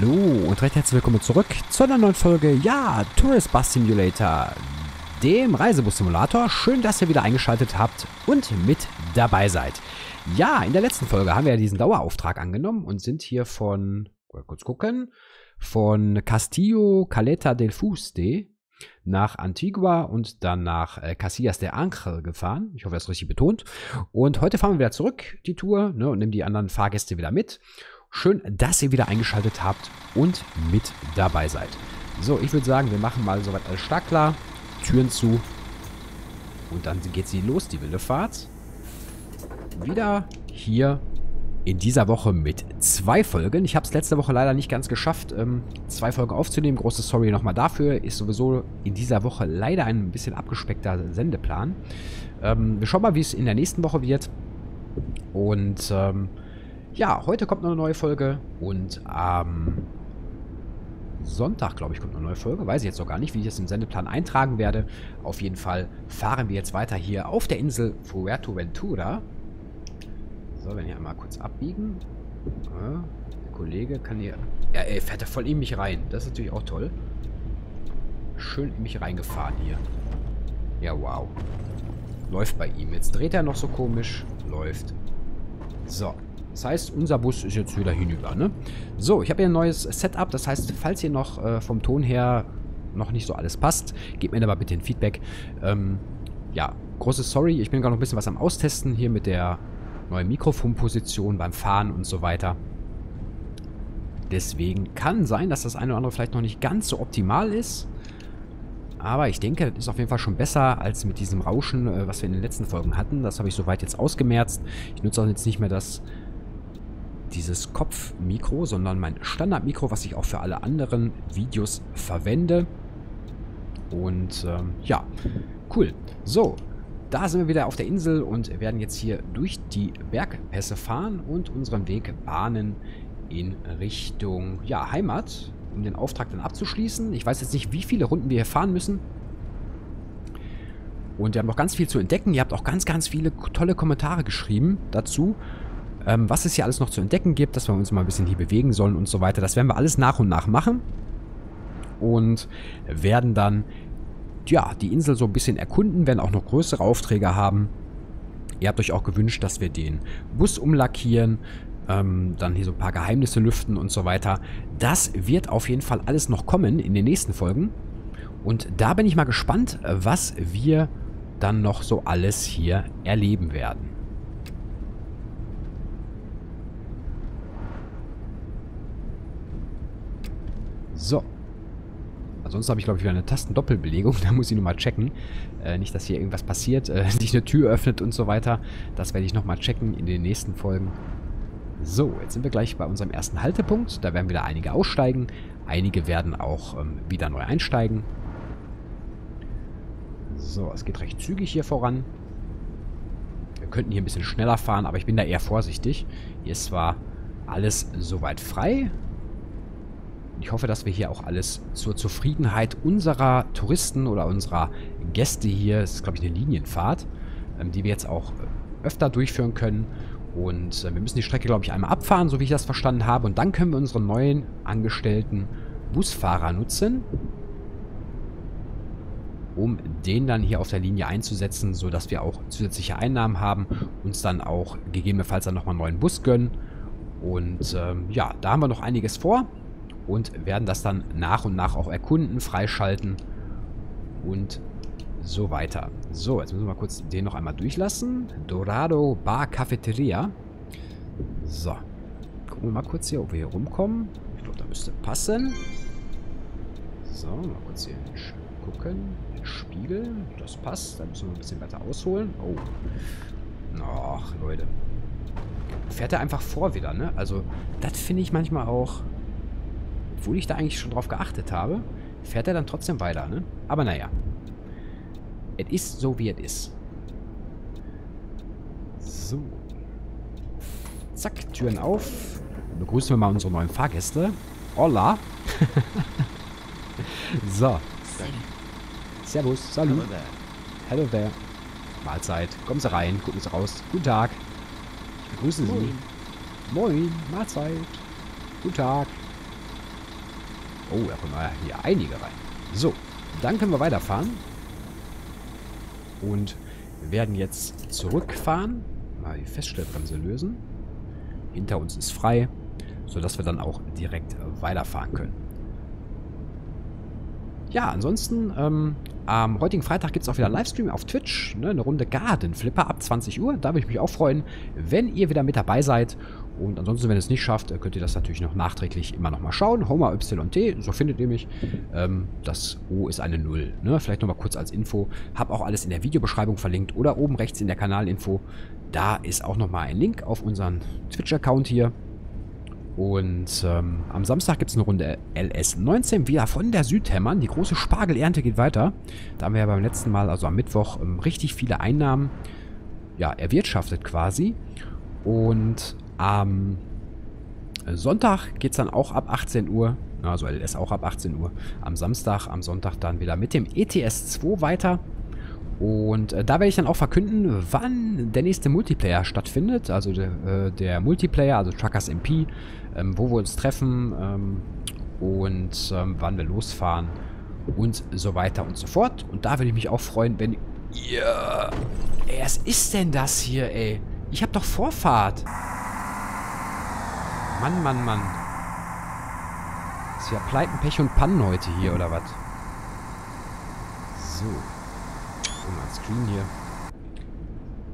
Hallo und recht herzlich willkommen zurück zu einer neuen Folge, ja, Tourist Bus Simulator, dem Reisebus-Simulator. Schön, dass ihr wieder eingeschaltet habt und mit dabei seid. Ja, in der letzten Folge haben wir ja diesen Dauerauftrag angenommen und sind hier von, kurz gucken, von Castillo Caleta del Fuste nach Antigua und dann nach äh, Casillas de Ángel gefahren. Ich hoffe, er ist richtig betont. Und heute fahren wir wieder zurück, die Tour, ne, und nehmen die anderen Fahrgäste wieder mit. Schön, dass ihr wieder eingeschaltet habt und mit dabei seid. So, ich würde sagen, wir machen mal soweit alles stark klar. Türen zu. Und dann geht sie los, die wilde Fahrt. Wieder hier in dieser Woche mit zwei Folgen. Ich habe es letzte Woche leider nicht ganz geschafft, ähm, zwei Folgen aufzunehmen. Große Sorry nochmal dafür. Ist sowieso in dieser Woche leider ein bisschen abgespeckter Sendeplan. Ähm, wir schauen mal, wie es in der nächsten Woche wird. Und ähm, ja, heute kommt noch eine neue Folge. Und am Sonntag, glaube ich, kommt eine neue Folge. Weiß ich jetzt noch gar nicht, wie ich das im Sendeplan eintragen werde. Auf jeden Fall fahren wir jetzt weiter hier auf der Insel Fuerteventura. So, wenn wir einmal kurz abbiegen. Ja, der Kollege kann hier... Ja, er fährt da voll in mich rein. Das ist natürlich auch toll. Schön in mich reingefahren hier. Ja, wow. Läuft bei ihm. Jetzt dreht er noch so komisch. Läuft. So. Das heißt, unser Bus ist jetzt wieder hinüber, ne? So, ich habe hier ein neues Setup. Das heißt, falls hier noch äh, vom Ton her noch nicht so alles passt, gebt mir mal bitte ein Feedback. Ähm, ja, großes Sorry. Ich bin gerade noch ein bisschen was am Austesten hier mit der neue Mikrofonposition beim Fahren und so weiter. Deswegen kann sein, dass das eine oder andere vielleicht noch nicht ganz so optimal ist. Aber ich denke, das ist auf jeden Fall schon besser als mit diesem Rauschen, äh, was wir in den letzten Folgen hatten. Das habe ich soweit jetzt ausgemerzt. Ich nutze auch jetzt nicht mehr das, dieses Kopfmikro, sondern mein Standardmikro, was ich auch für alle anderen Videos verwende. Und ähm, ja, cool. So, da sind wir wieder auf der Insel und werden jetzt hier durch die Bergpässe fahren und unseren Weg bahnen in Richtung ja, Heimat, um den Auftrag dann abzuschließen. Ich weiß jetzt nicht, wie viele Runden wir hier fahren müssen. Und wir haben noch ganz viel zu entdecken. Ihr habt auch ganz, ganz viele tolle Kommentare geschrieben dazu, ähm, was es hier alles noch zu entdecken gibt, dass wir uns mal ein bisschen hier bewegen sollen und so weiter. Das werden wir alles nach und nach machen. Und werden dann ja, die Insel so ein bisschen erkunden, werden auch noch größere Aufträge haben. Ihr habt euch auch gewünscht, dass wir den Bus umlackieren, ähm, dann hier so ein paar Geheimnisse lüften und so weiter. Das wird auf jeden Fall alles noch kommen in den nächsten Folgen. Und da bin ich mal gespannt, was wir dann noch so alles hier erleben werden. So, Ansonsten habe ich, glaube ich, wieder eine Tastendoppelbelegung. Da muss ich nochmal checken. Äh, nicht, dass hier irgendwas passiert, äh, sich eine Tür öffnet und so weiter. Das werde ich nochmal checken in den nächsten Folgen. So, jetzt sind wir gleich bei unserem ersten Haltepunkt. Da werden wieder einige aussteigen. Einige werden auch ähm, wieder neu einsteigen. So, es geht recht zügig hier voran. Wir könnten hier ein bisschen schneller fahren, aber ich bin da eher vorsichtig. Hier ist zwar alles soweit frei, ich hoffe, dass wir hier auch alles zur Zufriedenheit unserer Touristen oder unserer Gäste hier, das ist glaube ich eine Linienfahrt, ähm, die wir jetzt auch äh, öfter durchführen können. Und äh, wir müssen die Strecke, glaube ich, einmal abfahren, so wie ich das verstanden habe. Und dann können wir unseren neuen angestellten Busfahrer nutzen, um den dann hier auf der Linie einzusetzen, sodass wir auch zusätzliche Einnahmen haben, uns dann auch gegebenenfalls dann nochmal einen neuen Bus gönnen. Und ähm, ja, da haben wir noch einiges vor und werden das dann nach und nach auch erkunden, freischalten und so weiter. So, jetzt müssen wir mal kurz den noch einmal durchlassen. Dorado Bar Cafeteria. So. Gucken wir mal kurz hier, ob wir hier rumkommen. Ich glaube, da müsste passen. So, mal kurz hier gucken. Den Spiegel. Das passt. Da müssen wir ein bisschen weiter ausholen. Oh. Ach, Leute. Fährt er einfach vor wieder, ne? Also, das finde ich manchmal auch obwohl ich da eigentlich schon drauf geachtet habe, fährt er dann trotzdem weiter, ne? Aber naja. Es ist so, wie es ist. So. Zack, Türen auf. Begrüßen wir mal unsere neuen Fahrgäste. Hola. so. Servus. Salut. Hello there. Hello there. Mahlzeit. Kommen Sie rein. Gucken Sie raus. Guten Tag. Ich begrüße Sie. Moin. Moin. Mahlzeit. Guten Tag. Oh, da kommen ja hier einige rein. So, dann können wir weiterfahren. Und werden jetzt zurückfahren. Mal die Feststellbremse lösen. Hinter uns ist frei, sodass wir dann auch direkt weiterfahren können. Ja, ansonsten, ähm, am heutigen Freitag gibt es auch wieder einen Livestream auf Twitch, ne, eine Runde Garden Flipper ab 20 Uhr. Da würde ich mich auch freuen, wenn ihr wieder mit dabei seid. Und ansonsten, wenn ihr es nicht schafft, könnt ihr das natürlich noch nachträglich immer nochmal schauen. Homer YT, so findet ihr mich. Ähm, das O ist eine 0. Ne? Vielleicht nochmal kurz als Info. Hab auch alles in der Videobeschreibung verlinkt oder oben rechts in der Kanalinfo. Da ist auch nochmal ein Link auf unseren Twitch-Account hier. Und ähm, am Samstag gibt es eine Runde LS19 wieder von der Südhämmern. Die große Spargelernte geht weiter. Da haben wir ja beim letzten Mal, also am Mittwoch, ähm, richtig viele Einnahmen ja, erwirtschaftet quasi. Und am Sonntag geht es dann auch ab 18 Uhr. Also LS auch ab 18 Uhr. Am Samstag, am Sonntag dann wieder mit dem ETS 2 weiter. Und äh, da werde ich dann auch verkünden, wann der nächste Multiplayer stattfindet. Also de, äh, der Multiplayer, also Truckers MP, ähm, wo wir uns treffen ähm, und ähm, wann wir losfahren und so weiter und so fort. Und da würde ich mich auch freuen, wenn ihr... Ey, was ist denn das hier, ey? Ich habe doch Vorfahrt. Mann, Mann, Mann. ist ja Pleiten, Pech und Pannen heute hier, oder was? So mal Screen hier.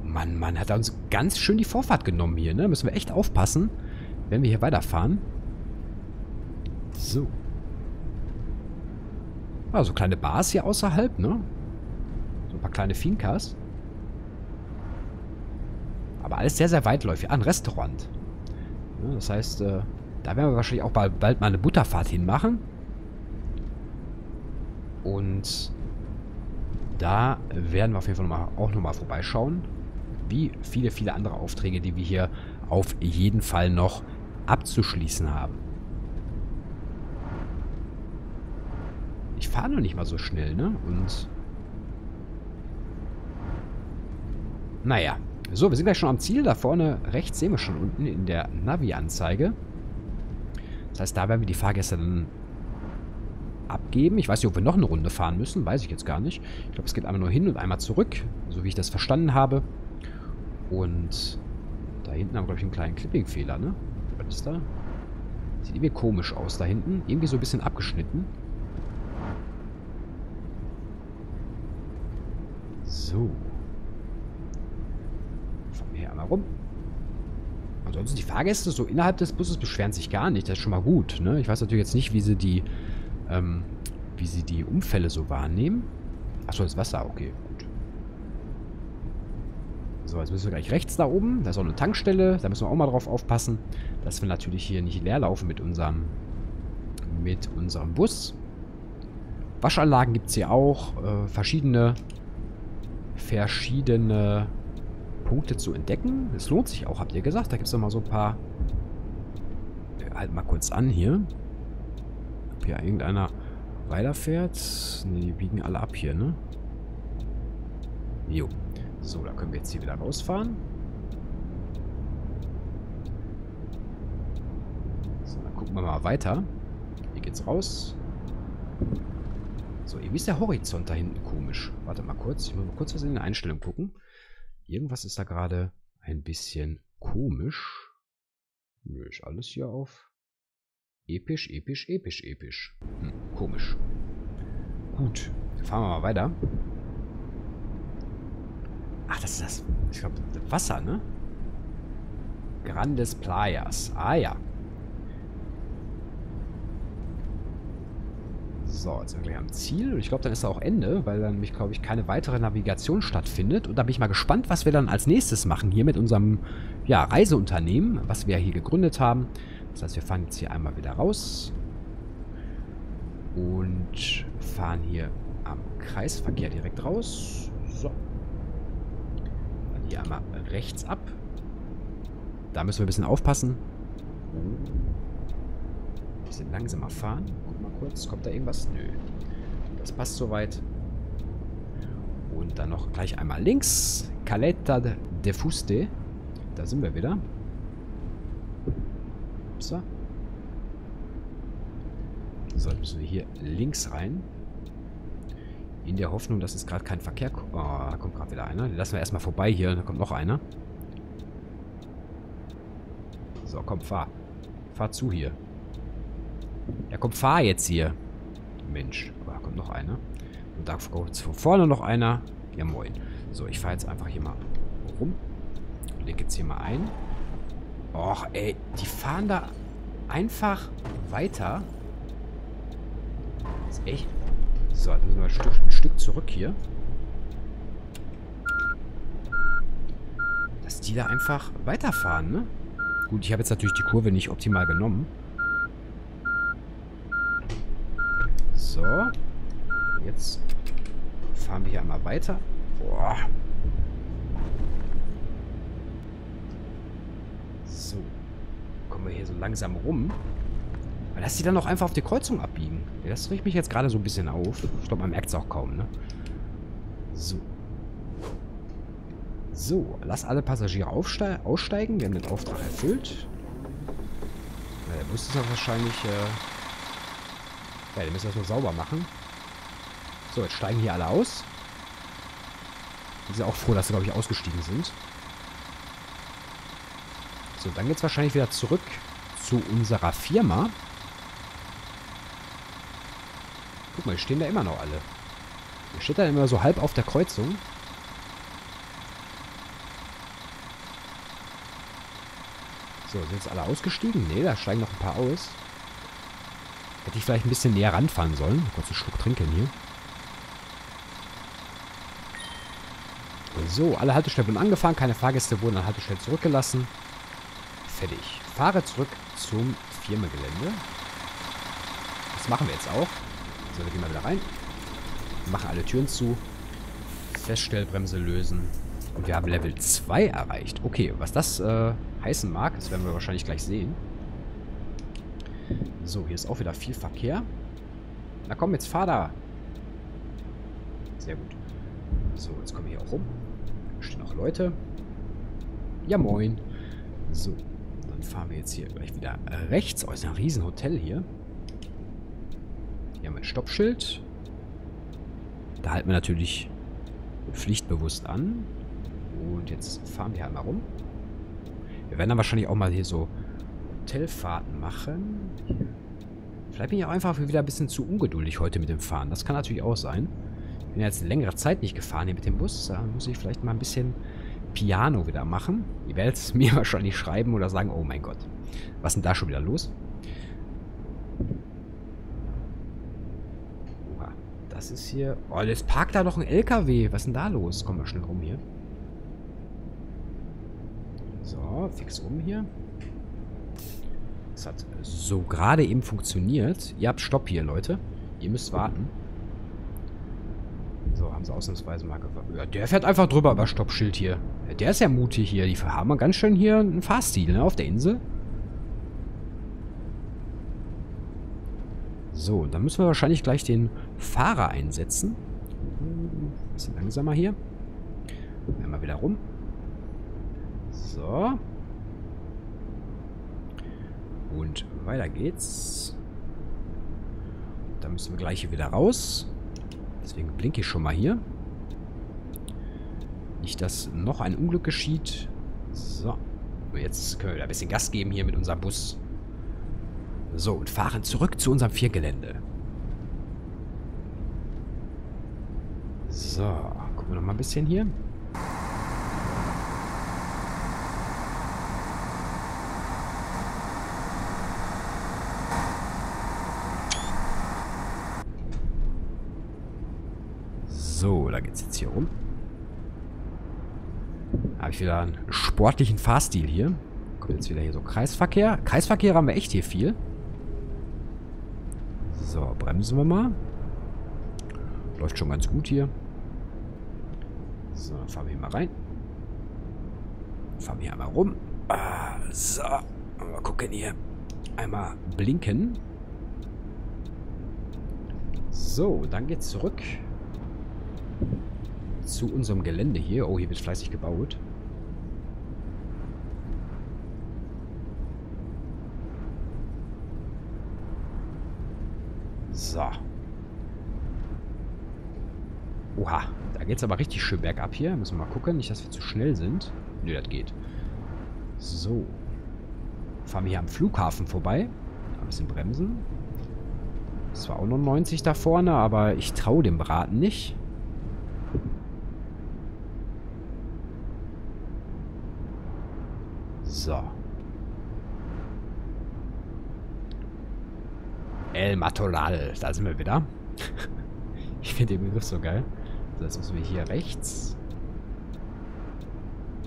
Mann, Mann, hat er uns ganz schön die Vorfahrt genommen hier, ne? Müssen wir echt aufpassen, wenn wir hier weiterfahren. So. Also kleine Bars hier außerhalb, ne? So ein paar kleine Finkas. Aber alles sehr, sehr weitläufig. Ah, ein Restaurant. Ja, das heißt, äh, da werden wir wahrscheinlich auch bald, bald mal eine Butterfahrt hinmachen. Und da werden wir auf jeden Fall noch mal, auch nochmal vorbeischauen. Wie viele, viele andere Aufträge, die wir hier auf jeden Fall noch abzuschließen haben. Ich fahre noch nicht mal so schnell, ne? Und... Naja. So, wir sind gleich schon am Ziel. Da vorne rechts sehen wir schon unten in der Navi-Anzeige. Das heißt, da werden wir die Fahrgäste dann abgeben. Ich weiß nicht, ob wir noch eine Runde fahren müssen. Weiß ich jetzt gar nicht. Ich glaube, es geht einmal nur hin und einmal zurück. So wie ich das verstanden habe. Und da hinten haben wir, glaube ich, einen kleinen Clipping-Fehler, ne? Was ist da? Sieht irgendwie komisch aus da hinten. Irgendwie so ein bisschen abgeschnitten. So. Fahren wir hier einmal rum. Ansonsten die Fahrgäste so innerhalb des Busses beschweren sich gar nicht. Das ist schon mal gut, ne? Ich weiß natürlich jetzt nicht, wie sie die ähm, wie sie die Unfälle so wahrnehmen. Achso, das Wasser, okay, gut. So, jetzt müssen wir gleich rechts da oben. Da ist auch eine Tankstelle. Da müssen wir auch mal drauf aufpassen, dass wir natürlich hier nicht leer laufen mit unserem, mit unserem Bus. Waschanlagen gibt es hier auch. Äh, verschiedene, verschiedene Punkte zu entdecken. Es lohnt sich auch, habt ihr gesagt. Da gibt es noch mal so ein paar... Halt mal kurz an hier hier irgendeiner weiterfährt. Ne, die biegen alle ab hier, ne? Jo. So, da können wir jetzt hier wieder rausfahren. So, dann gucken wir mal weiter. Hier geht's raus. So, irgendwie ist der Horizont da hinten komisch. Warte mal kurz. Ich muss mal kurz was in den Einstellungen gucken. Irgendwas ist da gerade ein bisschen komisch. Nö, ist alles hier auf Episch, episch, episch, episch. Hm, komisch. Gut, fahren wir mal weiter. Ach, das ist das. Ich glaube, Wasser, ne? Grandes Playas. Ah ja. So, jetzt sind wir gleich am Ziel. Und ich glaube, dann ist da auch Ende, weil dann glaube ich, keine weitere Navigation stattfindet. Und da bin ich mal gespannt, was wir dann als nächstes machen hier mit unserem ja, Reiseunternehmen, was wir hier gegründet haben. Das heißt, wir fahren jetzt hier einmal wieder raus und fahren hier am Kreisverkehr direkt raus. So. Dann hier einmal rechts ab. Da müssen wir ein bisschen aufpassen. Ein bisschen langsamer fahren. Kurz, kommt da irgendwas? Nö. Das passt soweit. Und dann noch gleich einmal links. Caleta de Fuste. Da sind wir wieder. Upsa. So, jetzt müssen wir hier links rein. In der Hoffnung, dass es gerade kein Verkehr kommt. Oh, da kommt gerade wieder einer. Den lassen wir erstmal vorbei hier. Da kommt noch einer. So, komm, fahr. Fahr zu hier. Ja, komm, fahr jetzt hier. Mensch. Oh, da kommt noch einer. Und da kommt von vorne noch einer. Ja, moin. So, ich fahre jetzt einfach hier mal rum. Leg jetzt hier mal ein. Och, ey. Die fahren da einfach weiter. Das ist echt... So, dann müssen wir ein Stück, ein Stück zurück hier. Dass die da einfach weiterfahren, ne? Gut, ich habe jetzt natürlich die Kurve nicht optimal genommen. So. Jetzt fahren wir hier einmal weiter. Boah. So. Kommen wir hier so langsam rum. Lass die dann noch einfach auf die Kreuzung abbiegen. Das riecht mich jetzt gerade so ein bisschen auf. Ich glaube, man merkt es auch kaum, ne? So. So, lass alle Passagiere aussteigen. Wir haben den Auftrag erfüllt. Ja, der Bus ist ja wahrscheinlich... Äh ja, den müssen wir erstmal sauber machen. So, jetzt steigen hier alle aus. Die sind auch froh, dass sie, glaube ich, ausgestiegen sind. So, dann geht es wahrscheinlich wieder zurück zu unserer Firma. Guck mal, die stehen da immer noch alle. Hier steht dann immer so halb auf der Kreuzung. So, sind jetzt alle ausgestiegen? Ne, da steigen noch ein paar aus. Hätte ich vielleicht ein bisschen näher ranfahren sollen. Kurz einen Schluck trinken hier. So, alle Haltestellen wurden angefahren, keine Fahrgäste wurden an Haltestellen zurückgelassen. Fertig. Fahre zurück zum Firmengelände. Das machen wir jetzt auch. So, wir gehen mal wieder rein. Machen alle Türen zu. Feststellbremse lösen. Und wir haben Level 2 erreicht. Okay, was das äh, heißen mag, das werden wir wahrscheinlich gleich sehen. So, hier ist auch wieder viel Verkehr. Na komm, jetzt fahr da. Sehr gut. So, jetzt kommen wir hier auch rum. Da stehen auch Leute. Ja, moin. So, dann fahren wir jetzt hier gleich wieder rechts. Oh, ist ein Riesenhotel hier. Hier haben wir ein Stoppschild. Da halten wir natürlich pflichtbewusst an. Und jetzt fahren wir einmal rum. Wir werden dann wahrscheinlich auch mal hier so Hotelfahrten machen. Vielleicht bin ich auch einfach wieder ein bisschen zu ungeduldig heute mit dem Fahren. Das kann natürlich auch sein. Ich bin jetzt längere Zeit nicht gefahren hier mit dem Bus. Da muss ich vielleicht mal ein bisschen Piano wieder machen. Ihr werdet es mir wahrscheinlich schreiben oder sagen, oh mein Gott. Was ist denn da schon wieder los? Das ist hier... Oh, jetzt parkt da noch ein LKW. Was ist denn da los? Kommen wir schnell rum hier. So, fix rum hier. Das hat so gerade eben funktioniert. Ihr habt Stopp hier, Leute. Ihr müsst warten. So, haben sie ausnahmsweise mal gewartet. Ja, der fährt einfach drüber über Stoppschild hier. Der ist ja mutig hier. Die haben ganz schön hier einen Fahrstil, ne, auf der Insel. So, dann müssen wir wahrscheinlich gleich den Fahrer einsetzen. Ein bisschen langsamer hier. Einmal wieder rum. So. Und weiter geht's. Da müssen wir gleich hier wieder raus. Deswegen blinke ich schon mal hier. Nicht, dass noch ein Unglück geschieht. So. Jetzt können wir ein bisschen Gas geben hier mit unserem Bus. So, und fahren zurück zu unserem Viergelände. So, gucken wir noch mal ein bisschen hier. So, da geht's jetzt hier rum. Habe ich wieder einen sportlichen Fahrstil hier. Kommt jetzt wieder hier so Kreisverkehr. Kreisverkehr haben wir echt hier viel. So, bremsen wir mal. Läuft schon ganz gut hier. So, dann fahren wir hier mal rein. Fahren wir hier einmal rum. So, mal gucken hier. Einmal blinken. So, dann geht's zurück zu unserem Gelände hier. Oh, hier wird fleißig gebaut. So. Oha, da geht es aber richtig schön bergab hier. Müssen wir mal gucken, nicht, dass wir zu schnell sind. Nö, das geht. So. Fahren wir hier am Flughafen vorbei. Ein bisschen bremsen. Das war auch noch 90 da vorne, aber ich traue dem Braten nicht. So. El Matoral. Da sind wir wieder. ich finde den Begriff so geil. So, jetzt müssen wir hier rechts.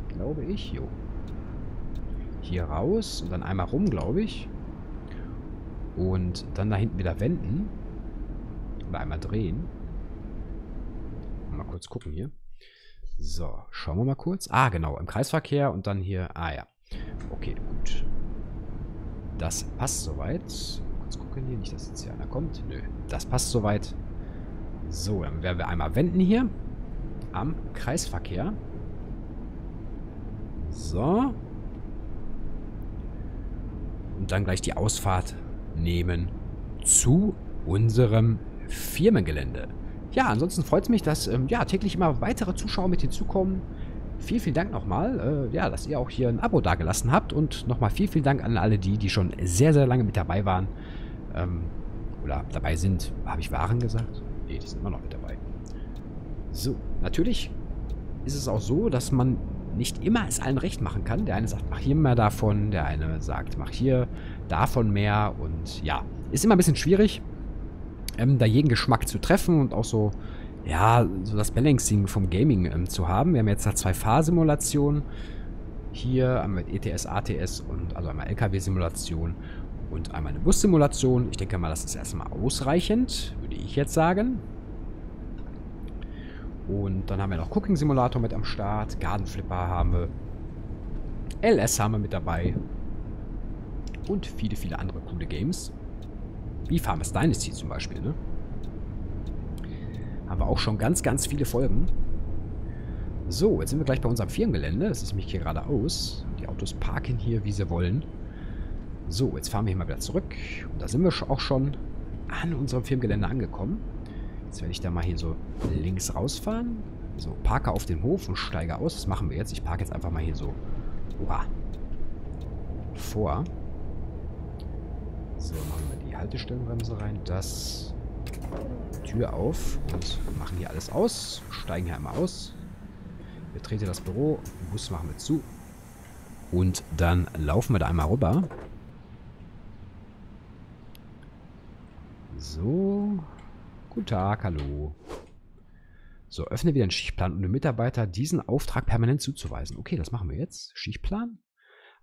Glaube ich. Jo. Hier raus und dann einmal rum, glaube ich. Und dann da hinten wieder wenden. Oder einmal drehen. Mal kurz gucken hier. So, schauen wir mal kurz. Ah, genau, im Kreisverkehr und dann hier. Ah ja. Okay, gut. Das passt soweit. Kurz gucken hier, nicht, dass jetzt hier einer kommt. Nö, das passt soweit. So, dann werden wir einmal wenden hier. Am Kreisverkehr. So. Und dann gleich die Ausfahrt nehmen zu unserem Firmengelände. Ja, ansonsten freut es mich, dass ähm, ja, täglich immer weitere Zuschauer mit hinzukommen. Vielen, vielen Dank nochmal, äh, ja, dass ihr auch hier ein Abo dagelassen habt. Und nochmal vielen, vielen Dank an alle die, die schon sehr, sehr lange mit dabei waren. Ähm, oder dabei sind. Habe ich Waren gesagt? Ne, die sind immer noch mit dabei. So, natürlich ist es auch so, dass man nicht immer es allen recht machen kann. Der eine sagt, mach hier mehr davon, der eine sagt, mach hier davon mehr. Und ja, ist immer ein bisschen schwierig, ähm, da jeden Geschmack zu treffen und auch so ja, so das Balancing vom Gaming ähm, zu haben. Wir haben jetzt da zwei Fahrsimulationen. Hier einmal ETS, ATS und also einmal LKW-Simulation und einmal eine Bus-Simulation. Ich denke mal, das ist erstmal ausreichend, würde ich jetzt sagen. Und dann haben wir noch Cooking Simulator mit am Start. Garden Flipper haben wir. LS haben wir mit dabei. Und viele, viele andere coole Games. Wie Farmers Dynasty zum Beispiel, ne? Haben wir auch schon ganz, ganz viele Folgen. So, jetzt sind wir gleich bei unserem Firmengelände. Das ist nämlich hier geradeaus. Die Autos parken hier, wie sie wollen. So, jetzt fahren wir hier mal wieder zurück. Und da sind wir auch schon an unserem Firmengelände angekommen. Jetzt werde ich da mal hier so links rausfahren. So, parke auf den Hof und steige aus. Das machen wir jetzt. Ich parke jetzt einfach mal hier so oha, vor. So, machen wir die Haltestellenbremse rein. Das Tür auf und machen hier alles aus. Steigen hier einmal aus. Betrete das Büro. Bus machen wir zu. Und dann laufen wir da einmal rüber. So. Guten Tag, hallo. So, öffne wieder den Schichtplan, um dem Mitarbeiter diesen Auftrag permanent zuzuweisen. Okay, das machen wir jetzt. Schichtplan.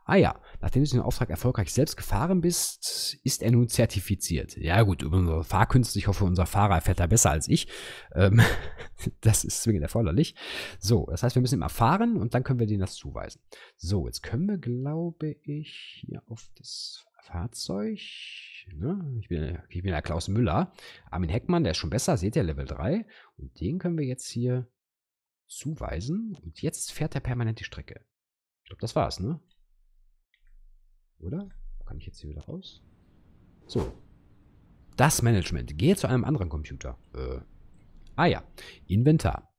Ah ja, nachdem du den Auftrag erfolgreich selbst gefahren bist, ist er nun zertifiziert. Ja gut, über unsere Fahrkünste, ich hoffe, unser Fahrer fährt da besser als ich. Ähm, das ist zwingend erforderlich. So, das heißt, wir müssen immer fahren und dann können wir denen das zuweisen. So, jetzt können wir, glaube ich, hier auf das Fahrzeug. Ne? Ich, bin, ich bin der Klaus Müller. Armin Heckmann, der ist schon besser, seht ihr, Level 3. Und den können wir jetzt hier zuweisen. Und jetzt fährt er permanent die Strecke. Ich glaube, das war's, ne? Oder? Kann ich jetzt hier wieder raus? So. Das Management. Gehe zu einem anderen Computer. Äh. Ah ja. Inventar.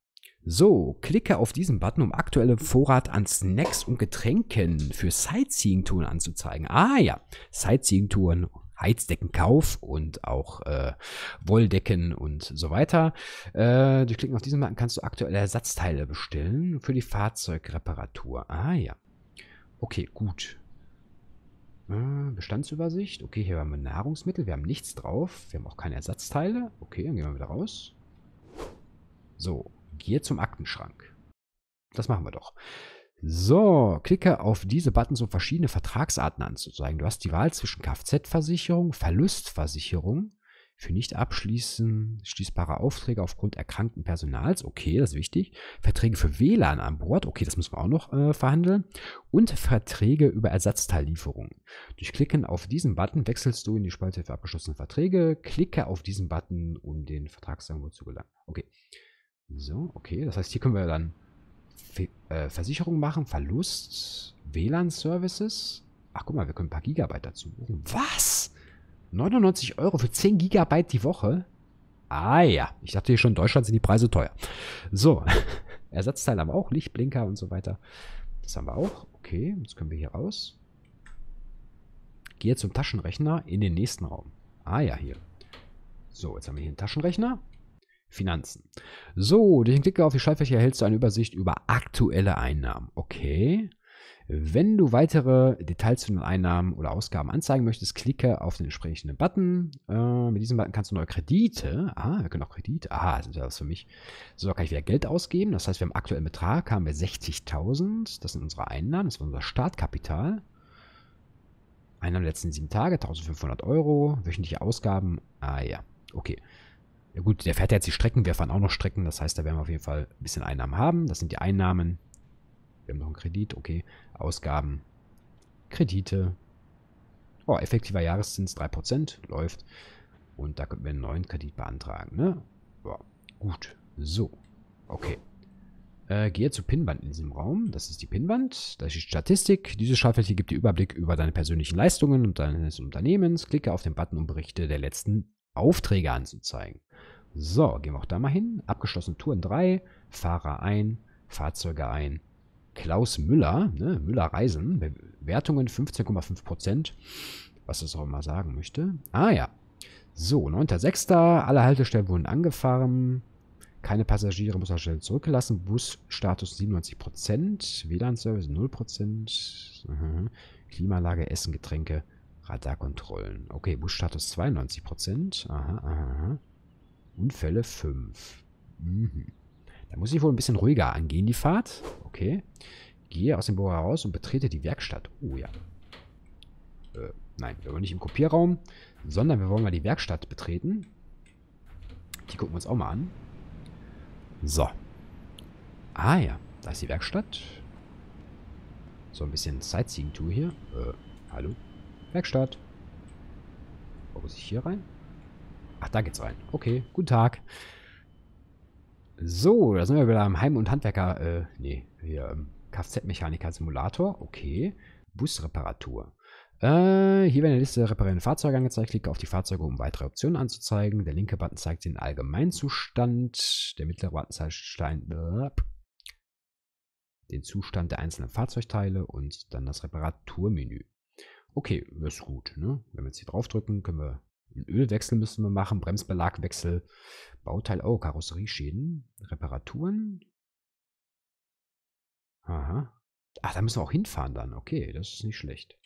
So, klicke auf diesen Button, um aktuelle Vorrat an Snacks und Getränken für Sightseeing-Touren anzuzeigen. Ah ja, Sightseeing-Touren, Heizdeckenkauf und auch äh, Wolldecken und so weiter. Äh, durch Klicken auf diesen Button kannst du aktuelle Ersatzteile bestellen für die Fahrzeugreparatur. Ah ja. Okay, gut. Äh, Bestandsübersicht. Okay, hier haben wir Nahrungsmittel. Wir haben nichts drauf. Wir haben auch keine Ersatzteile. Okay, dann gehen wir wieder raus. So, gehe zum Aktenschrank. Das machen wir doch. So, klicke auf diese Buttons, um verschiedene Vertragsarten anzuzeigen. Du hast die Wahl zwischen Kfz-Versicherung, Verlustversicherung, für nicht abschließen schließbare Aufträge aufgrund erkrankten Personals. Okay, das ist wichtig. Verträge für WLAN an Bord. Okay, das müssen wir auch noch äh, verhandeln. Und Verträge über Ersatzteillieferungen. Durch Klicken auf diesen Button wechselst du in die Spalte für abgeschlossene Verträge. Klicke auf diesen Button, um den Vertragsangebot zu gelangen. Okay. So, okay. Das heißt, hier können wir dann äh, Versicherung machen, Verlust, WLAN-Services. Ach, guck mal, wir können ein paar Gigabyte dazu buchen. Was? 99 Euro für 10 Gigabyte die Woche? Ah ja, ich dachte hier schon, in Deutschland sind die Preise teuer. So, Ersatzteile haben wir auch, Lichtblinker und so weiter. Das haben wir auch. Okay, jetzt können wir hier raus. Gehe zum Taschenrechner in den nächsten Raum. Ah ja, hier. So, jetzt haben wir hier einen Taschenrechner. Finanzen. So, durch den Klick auf die Schaltfläche erhältst du eine Übersicht über aktuelle Einnahmen. Okay. Wenn du weitere Details zu den Einnahmen oder Ausgaben anzeigen möchtest, klicke auf den entsprechenden Button. Äh, mit diesem Button kannst du neue Kredite, ah, wir können auch Kredite, aha, das ist ja was für mich. So, kann ich wieder Geld ausgeben. Das heißt, wir haben aktuellen Betrag, haben wir 60.000. Das sind unsere Einnahmen, das war unser Startkapital. Einnahmen der letzten sieben Tage, 1500 Euro. Wöchentliche Ausgaben, ah ja, okay. Ja gut, der fährt jetzt die Strecken, wir fahren auch noch Strecken. Das heißt, da werden wir auf jeden Fall ein bisschen Einnahmen haben. Das sind die Einnahmen. Wir haben noch einen Kredit, okay. Ausgaben, Kredite. Oh, effektiver Jahreszins 3%, läuft. Und da könnten wir einen neuen Kredit beantragen, ne? Ja, gut. So, okay. Äh, gehe zur Pinnwand in diesem Raum. Das ist die Pinnwand. Das ist die Statistik. Diese Schaltfläche gibt dir Überblick über deine persönlichen Leistungen und deines Unternehmens. Klicke auf den Button, um Berichte der letzten Aufträge anzuzeigen. So, gehen wir auch da mal hin. Abgeschlossene Touren 3, Fahrer ein, Fahrzeuge ein, Klaus Müller, ne, Müller Reisen, Bewertungen 15,5%, was das auch immer sagen möchte. Ah ja, so, 9.6., alle Haltestellen wurden angefahren, keine Passagiere muss Stelle zurückgelassen, Busstatus 97%, WLAN-Service 0%, mhm. Klimaanlage, Essen, Getränke, Radarkontrollen. Okay, Busstatus 92%, aha, aha. Unfälle 5. Mhm. Da muss ich wohl ein bisschen ruhiger angehen, die Fahrt. Okay. Gehe aus dem Büro heraus und betrete die Werkstatt. Oh ja. Äh, nein, wir wollen nicht im Kopierraum, sondern wir wollen mal die Werkstatt betreten. Die gucken wir uns auch mal an. So. Ah ja, da ist die Werkstatt. So ein bisschen Sightseeing-Tour hier. Äh, hallo? Werkstatt. Wo muss ich hier rein? Ach, da geht's rein. Okay, guten Tag. So, da sind wir wieder am Heim- und Handwerker, äh, nee, hier, ähm, Kfz-Mechaniker-Simulator. Okay. Busreparatur. Äh, hier werden eine Liste reparierende Fahrzeuge angezeigt. Klicke auf die Fahrzeuge, um weitere Optionen anzuzeigen. Der linke Button zeigt den Allgemeinzustand. Der mittlere Button zeigt den Zustand der einzelnen Fahrzeugteile und dann das Reparaturmenü. Okay, das ist gut. Ne? Wenn wir jetzt hier draufdrücken, können wir einen Ölwechsel müssen wir machen, Bremsbelagwechsel, Bauteil, oh, Karosserieschäden, Reparaturen. Aha. Ach, da müssen wir auch hinfahren dann. Okay, das ist nicht schlecht.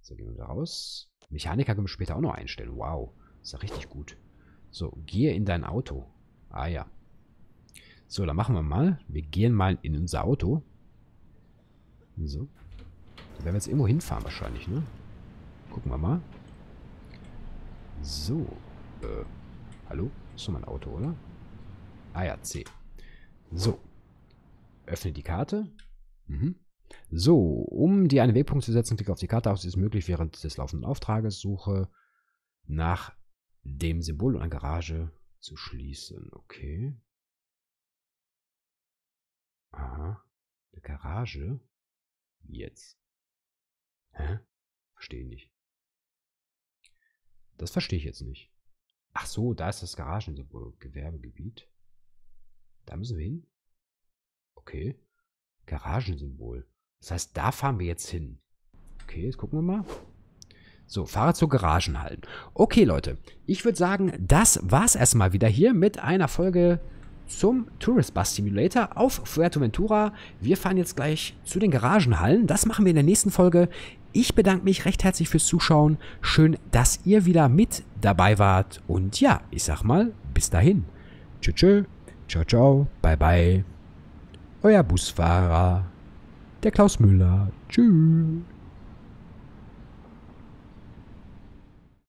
So, gehen wir da raus. Mechaniker können wir später auch noch einstellen. Wow, ist ja richtig gut. So, gehe in dein Auto. Ah ja. So, dann machen wir mal. Wir gehen mal in unser Auto. So. Da werden wir jetzt irgendwo hinfahren wahrscheinlich, ne? Gucken wir mal. So. Äh, hallo? Ist doch mein Auto, oder? Ah ja, C. So. Öffne die Karte. Mhm. So, um dir einen Wegpunkt zu setzen, klicke auf die Karte aus. ist möglich während des laufenden Auftrages. Suche nach dem Symbol einer Garage zu schließen. Okay. Aha. Eine Garage? Jetzt. Hä? Verstehe nicht. Das verstehe ich jetzt nicht. Ach so, da ist das Garagensymbol. Gewerbegebiet. Da müssen wir hin? Okay. Garagensymbol. Das heißt, da fahren wir jetzt hin. Okay, jetzt gucken wir mal. So, fahre zur Garagenhallen. Okay, Leute. Ich würde sagen, das war's erstmal wieder hier mit einer Folge zum Tourist Bus Simulator auf Fuerteventura. Wir fahren jetzt gleich zu den Garagenhallen. Das machen wir in der nächsten Folge. Ich bedanke mich recht herzlich fürs Zuschauen. Schön, dass ihr wieder mit dabei wart. Und ja, ich sag mal, bis dahin. Tschö, tschö. Ciao, ciao. Bye, bye. Euer Busfahrer, der Klaus Müller. Tschüss.